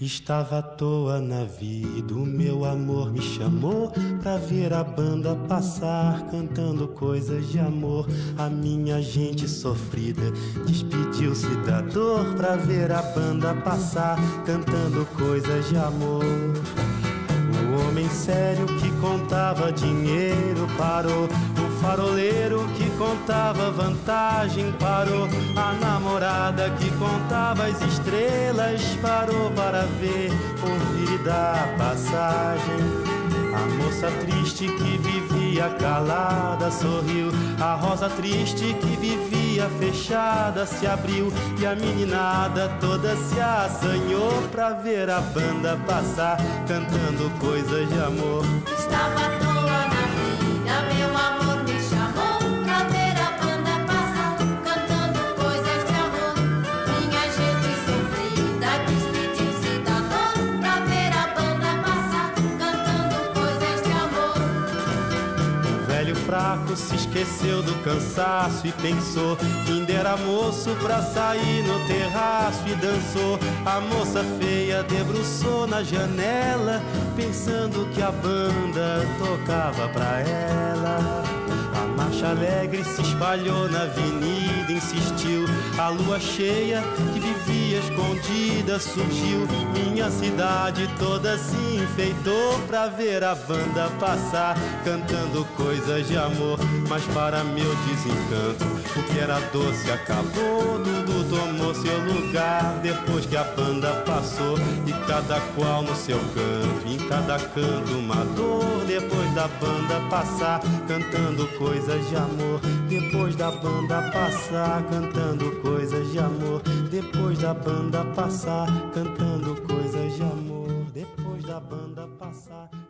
Estava à toa na vida, o meu amor me chamou pra ver a banda passar, cantando coisas de amor. A minha gente sofrida despediu-se da dor pra ver a banda passar, cantando coisas de amor. O homem sério que contava dinheiro parou. O faroleiro que contava vantagem parou. A namorada que contava as estrelas parou para ver, ouvir e passagem. A moça triste que vivia calada sorriu. A rosa triste que vivia fechada se abriu. E a meninada toda se assanhou pra ver a banda passar, cantando coisas de amor. Estava fraco se esqueceu do cansaço e pensou ainda era moço pra sair no terraço e dançou. A moça feia debruçou na janela, pensando que a banda tocava pra ela. Marcha alegre se espalhou na avenida, insistiu. A lua cheia que vivia escondida surgiu. Minha cidade toda se enfeitou pra ver a banda passar, cantando coisas de amor. Mas para meu desencanto, o que era doce acabou. Dudu tomou seu lugar depois que a banda passou. E cada qual no seu canto, em cada canto uma dor. Banda passar, cantando coisas de amor. Depois da banda passar, cantando coisas de amor. Depois da banda passar, cantando coisas de amor. Depois da banda passar.